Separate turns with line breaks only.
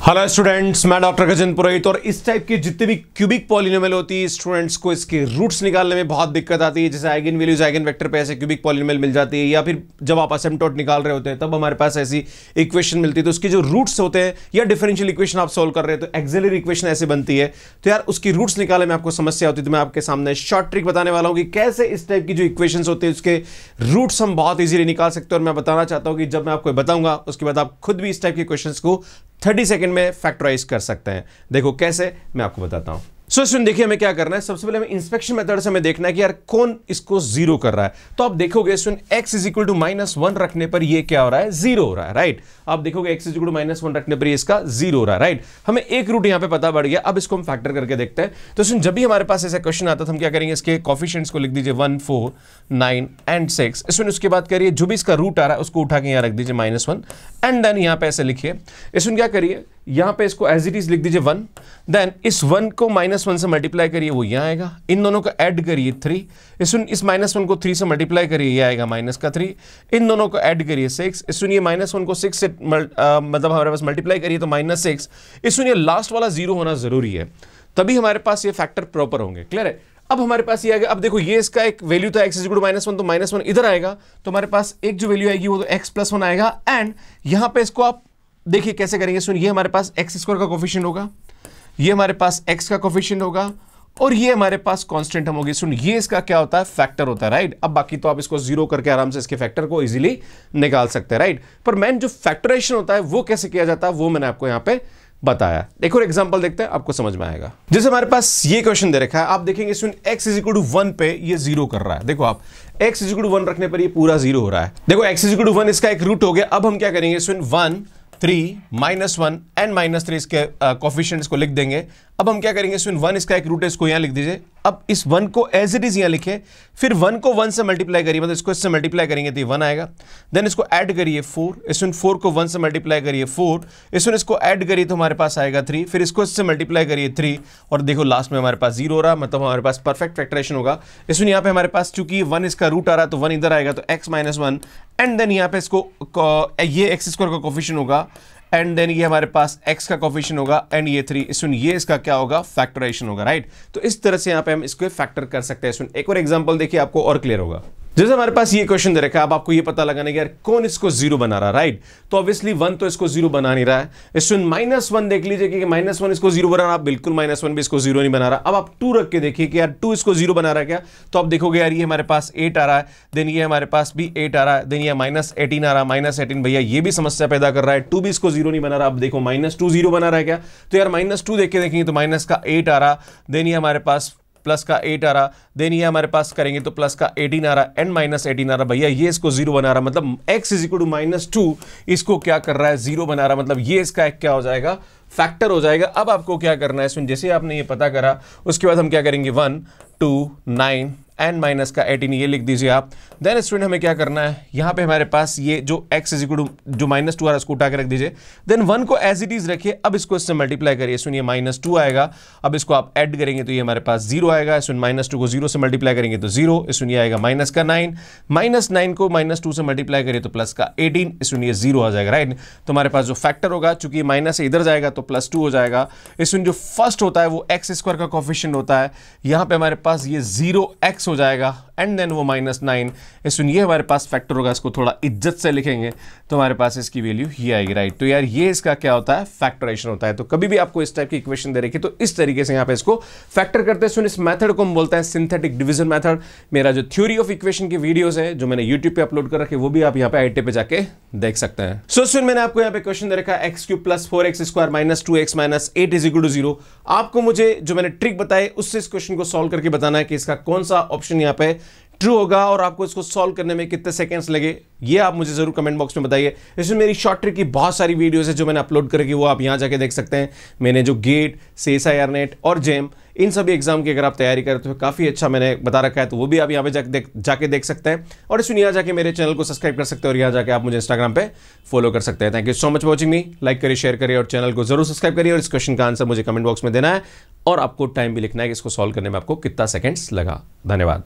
Hello students मैं doctor Gajan Purohit और इस टाइप की जितने भी क्यूबिक पॉलिनोमियल होती है स्टूडेंट्स को इसके रूट्स निकालने में बहुत दिक्कत आती है। जैसे आइगन वैल्यूज़, आइगन वेक्टर पे ऐसे क्यूबिक पॉलिनोमियल मिल जाती है या फिर जब आप असेमटोट निकाल रहे होते हैं, तब हमारे पास ऐसी इक्वेशन मिलती है। तो उसके जो रूट्स होते हैं या डिफरेंशियल इक्वेशन आप सोल्व कर रहे हैं तो एक्जेलर इक्वेशन ऐसे बनती है। तो यार, उसकी रूट्स निकालने में आपको समस्या होती है। तो मैं आपके सामने शॉर्ट ट्रिक बताने वाला हूँ कि कैसे इस टाइप की जो इक्वेशन होते हैं, उसके रूट्स हम बहुत ईजिली निकाल सकते हैं। और मैं बताना चाहता हूँ कि जब मैं आपको बताऊँगा, उसके बाद आप खुद भी इस टाइप के क्वेश्चन को थर्टी सेकंड में फैक्टराइज कर सकते हैं। देखो कैसे मैं आपको बताता हूँ। सो so, देखिए हमें क्या करना है? सबसे पहले हमें इंस्पेक्शन मेथड से हमें देखना है कि यार कौन इसको ज़ीरो कर रहा है। तो आप देखोगे student x is equal to minus one रखने पर ये क्या हो रहा है? ज़ीरो हो रहा है राइट आप देखोगे x is equal to minus one रखने पर ये इसका ज़ीरो हो रहा है राइट हमें एक रूट यहाँ पे पता बढ़ गया। अब इसको हम फैक्टर करके देखते हैं। तो सुन जब भी हमारे पास ऐसा क्वेश्चन आता तो हम क्या करेंगे? इसके कॉफिशियंट्स को लिख दीजिए one four nine and six इसमें उसके बाद करिए जो भी इसका रूट आ रहा है उसको उठा के यहाँ रख दीजिए माइनस वन एंड देन यहाँ पे ऐसे लिखिए। इसमें क्या करिए? यहाँ पे इसको एज इट इज़ लिख दीजिए वन देन इस वन को माइनस वन से मल्टीप्लाई करिए, वो यहाँ आएगा। इन दोनों को ऐड करिए थ्री इस इस माइनस वन को थ्री से मल्टीप्लाई करिए, ये आएगा माइनस का थ्री इन दोनों को ऐड करिए सिक्स इस ये माइनस वन को सिक्स से मतलब हमारे पास मल्टीप्लाई करिए तो माइनस सिक्स इस ये लास्ट वाला ज़ीरो होना ज़रूरी है। तभी हमारे पास ये फैक्टर प्रॉपर होंगे। क्लियर है? अब हमारे पास ये आएगा अब देखो, ये इसका एक वैल्यू था एक्स इक्वल माइनस वन तो माइनस वन इधर आएगा। तो हमारे पास एक जो वैल्यू आएगी, वो तो एक्स प्लस वन आएगा। एंड यहाँ पे इसको आप देखिए कैसे करेंगे? सुन ये हमारे पास एक्स स्क्वायर का कोफिशियंट होगा, ये हमारे पास एक्स का कोफिशियंट होगा, और ये हमारे पास कांस्टेंट हम होगी। सुन ये इसका क्या होता है? फैक्टर होता है राइट अब बाकी तो आप इसको ज़ीरो करके आराम से इसके फैक्टर को इजीली निकाल सकते हैं राइट पर मैन जो फैक्टराइजेशन होता है, वो कैसे किया जाता है, वो मैंने आपको यहाँ पे बताया। एक और एग्जांपल देखते हैं, आपको समझ में आएगा। जैसे हमारे पास ये क्वेश्चन दे रखा है, आप देखेंगे इसमें x is equal to one पे ये ज़ीरो कर रहा है। देखो आप, x is equal to one रखने पर ये पूरा ज़ीरो हो रहा है। देखो, x is equal to one इसका एक रूट हो गया। अब हम क्या करेंगे इसमें one three minus one and minus three इसके कॉफिशियंट्स को लिख देंगे। अब हम क्या करेंगे, इसमें वन इसका एक रूट है, इसको यहाँ लिख दीजिए। अब इस वन को एज इट इज़ यहाँ लिखे, फिर वन को वन से मल्टीप्लाई करिए मतलब इसको इससे मल्टीप्लाई करेंगे तो ये वन आएगा। देन इसको ऐड करिए फोर इसमें फोर को वन से मल्टीप्लाई करिए फोर इसमें इसको ऐड करिए तो हमारे पास आएगा थ्री फिर इसको इससे मल्टीप्लाई करिए थ्री और देखो लास्ट में हमारे पास ज़ीरो हो रहा मतलब हमारे पास परफेक्ट फैक्ट्रेशन होगा। इसमें यहाँ पे हमारे पास, चूँकि वन इसका रूट आ रहा तो वन इधर आएगा तो x minus one and then यहाँ पे इसको ये एक्स स्क्वायर का कॉफिशन होगा। एंड देन ये हमारे पास एक्स का कॉफिशन होगा एंड ये थ्री सुन, ये इसका क्या होगा? फैक्टराइजेशन होगा राइट तो इस तरह से यहाँ पे हम इसको फैक्टर कर सकते हैं। सुन, एक और एग्ज़ाम्पल देखिए, आपको और क्लियर होगा। जैसे हमारे पास ये क्वेश्चन दे रखा है, अब आपको ये पता लगाने यार, कौन इसको ज़ीरो बना रहा है राइट तो ऑब्वियसली वन तो इसको ज़ीरो बना नहीं रहा है। इसमें माइनस वन देख लीजिए कि माइनस वन इसको ज़ीरो बना रहा है बिल्कुल माइनस वन भी इसको ज़ीरो नहीं बना रहा। अब आप टू रख के देखिए कि, यार टू इसको ज़ीरो बना रहा है क्या? तो आप देखोगे, यार, ये हमारे पास एट आ रहा है देन ये हमारे पास भी एट आ रहा है देन ये माइनस एटीन आ रहा है माइनस एटीन भैया, ये भी समस्या पैदा कर रहा है टू भी इसको ज़ीरो नहीं बना रहा। अब देखो माइनस टू ज़ीरो बना रहा है क्या? तो यार माइनस टू देख के देखेंगे तो माइनस का एट आ रहा देन ये हमारे पास प्लस का एट आ रहा, देन ये हमारे पास करेंगे तो प्लस का एटीन आ रहा, एन माइनस एटीन आ रहा, भैया ये इसको ज़ीरो बना रहा मतलब x is equal to minus two इसको क्या कर रहा है, ज़ीरो बना रहा मतलब ये इसका एक क्या हो जाएगा फैक्टर हो जाएगा। अब आपको क्या करना है, इसमें जैसे आपने ये पता करा, उसके बाद हम क्या करेंगे one two nine and minus का एटीन, ये लिख दीजिए आप। देन स्टूडेंट हमें क्या करना है? यहाँ पे हमारे पास ये जो एक्स इज़ इक्वल जो माइनस टू आ रहा है, उसको उठा के रख दीजिए। देन वन को एज इट इज़ रखिए। अब इसको इससे मल्टीप्लाई करिए। सुनिए माइनस टू आएगा। अब इसको आप ऐड करेंगे तो ये हमारे पास ज़ीरो आएगा। इसमें माइनस टू को ज़ीरो से मल्टीप्लाई करेंगे तो ज़ीरो इसमें आएगा माइनस का नाइन माइनस नाइन को माइनस टू से मल्टीप्लाई करिए तो प्लस का एटीन ये ज़ीरो आ जाएगा राइट तो हमारे पास जो फैक्टर होगा, चूँकि माइनस से इधर जाएगा तो प्लस टू हो जाएगा। इसमें जो फ़र्स्ट होता है, वो एक्स स्क्वायर का कॉफिशियंट होता है। यहाँ पे हमारे पास ये ज़ीरो एक्स हो जाएगा। एंड देन वो माइनस नाइन इसमें ये हमारे पास फैक्टर होगा इसको थोड़ा इज़्ज़त से लिखेंगे तो हमारे पास इसकी वैल्यू ये आएगी राइट तो यार ये इसका क्या होता है? फैक्टराइजेशन होता है। तो कभी भी आपको इस टाइप की इक्वेशन दे रखी तो इस तरीके से यहाँ पे इसको फैक्टर करते हैं। इस मेथड को हम बोलते हैं सिंथेटिक डिविजन मेथड मेरा जो थ्योरी ऑफ़ इक्वेशन की वीडियोस है जो मैंने यूट्यूब पे अपलोड कर रखे वो भी आप यहाँ पे आई पे जाके देख सकते हैं। सो so, मैंने आपको यहाँ पे क्वेश्चन दे रखा x cube plus four x square minus two x minus eight is equal to zero आपको मुझे जो मैंने ट्रिक बताई उससे इस क्वेश्चन को सॉल्व करके बताना है कि इसका कौन सा ऑप्शन यहाँ पे ट्रू होगा और आपको इसको सॉल्व करने में कितने सेकंड्स लगे, ये आप मुझे ज़रूर कमेंट बॉक्स में बताइए। इसमें मेरी शॉर्ट ट्रिक की बहुत सारी वीडियोस है जो मैंने अपलोड करके वो आप यहाँ जाके देख सकते हैं। मैंने जो गेट सेसा नेट और जेम इन सभी एग्ज़ाम की अगर आप तैयारी करें तो काफ़ी अच्छा मैंने बता रखा है तो वो भी आप यहाँ पे जाके देख जाके देख सकते हैं। और इसमें यहाँ जाके मेरे चैनल को सब्सक्राइब कर सकते हैं और यहाँ जाके आप मुझे इंस्टाग्राम पे फॉलो कर सकते हैं। Thank you so much watching me like करिए शेयर करिए और चैनल को ज़रूर सब्सक्राइब करिए और इस क्वेश्चन का आंसर मुझे कमेंट बॉक्स में देना है। और आपको टाइम भी लिखना है कि इसको सॉल्व करने में आपको कितना सेकेंड्स लगा। धन्यवाद।